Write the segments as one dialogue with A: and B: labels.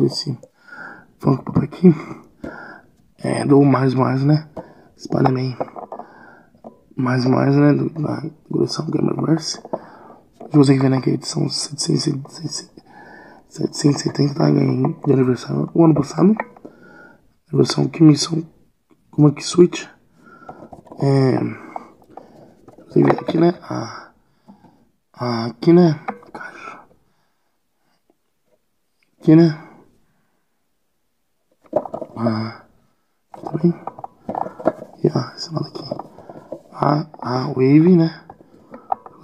A: desse Funko Pop aqui. É do mais mais, né? Spider-Man mais mais, né? Do, da coleção Gamerverse. Você que vê né, que a edição 770 tá, ganhei de aniversário o ano passado. A versão que como aqui Switch. É, você vê aqui, né? A, a, aqui, né? Aqui, né? E ah, esse lado aqui. A, a Wave, né?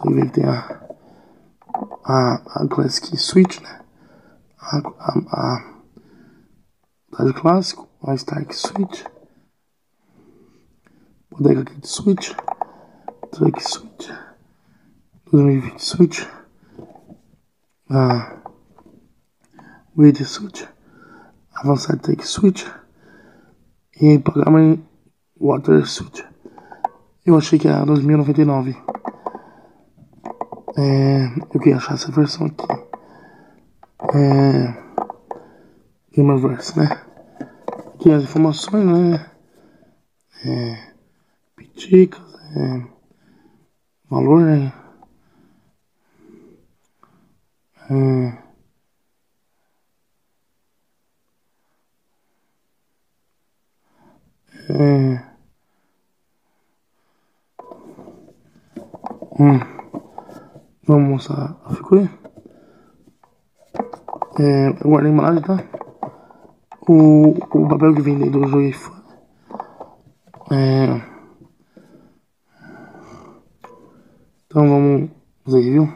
A: Vê que tem a, a, a Classic Switch, né? A, a, a, a clássico, a Stark Switch. Bodega Switch. Truck Switch. 2020 Switch. A Wade Switch. Avançado Tech Switch e programa Water Switch. Eu achei que era 2099. É, eu queria achar essa versão aqui. É, Gamerverse, né? Aqui as informações, né? É, piticas, é, valor, né? É, É... Hum. Vamos mostrar a figura. É, eu guardei a embalagem, tá? O, o papel que vem do jogo é... Então vamos aí, viu?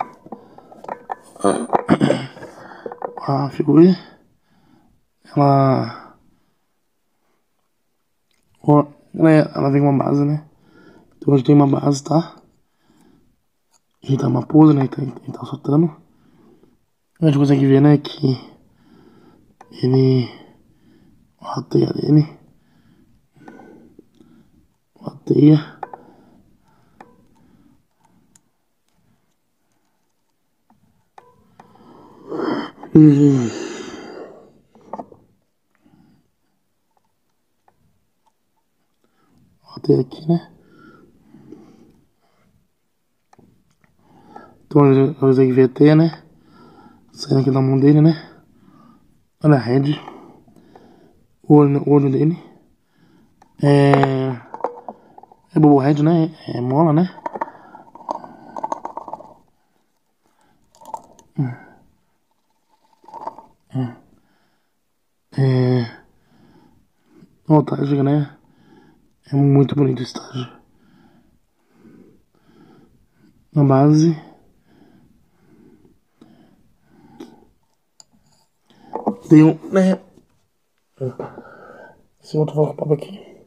A: A figura ela ela, é, ela vem com uma base, né? Então hoje tem uma base, tá? Tá uma pose, né? Então, ele tá soltando. A gente consegue ver, né? Que ele. A teia dele. A teia. Hum. até aqui, né? Então eu usei VT, né? Saindo aqui da mão dele, né? Olha a head. O olho, o olho dele. É. É head, né? É mola, né? É. Voltagem, né? É muito bonito o estágio. Na base. Tem um. Né? Esse outro foco papo aqui.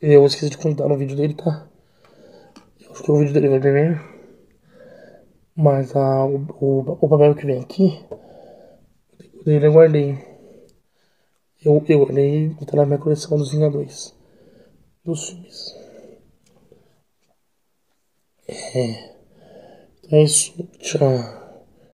A: Eu esqueci de contar no vídeo dele, tá? Eu acho que o vídeo dele vai ver. Mas a, o, o, o papel que vem aqui. O dele eu guardei. Eu, eu olhei e tá na minha coleção dos Vingadores. Dos filmes. É. Então é isso. Tchau.